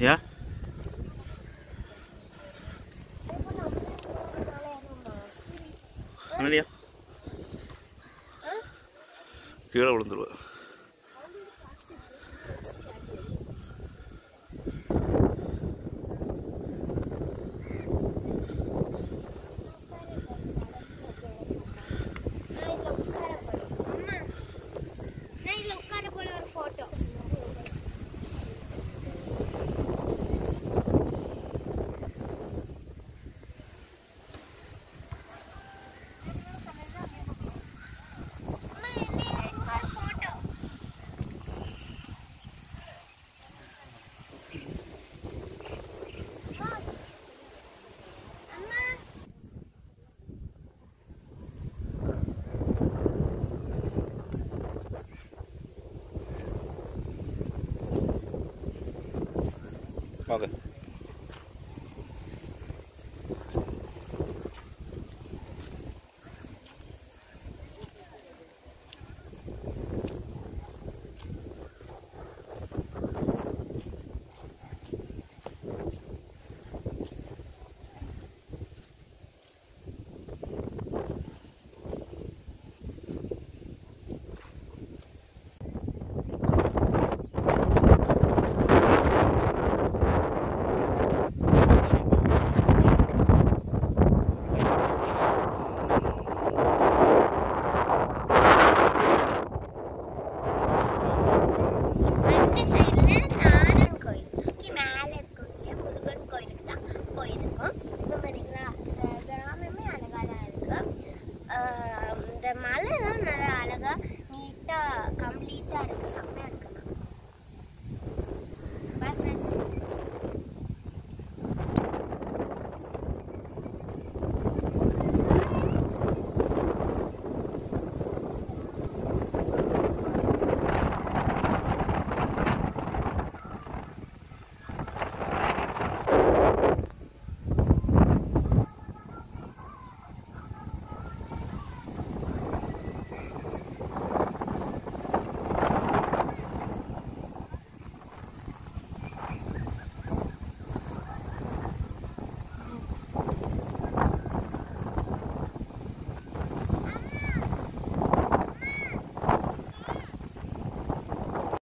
ஏன் என்னடியா கீழே விழுந்துருவ Warte. இந்த மலைலாம் நல்லா அழகா நீட்டாக கம்ப்ளீட்டாக இருக்குது செம்மையாக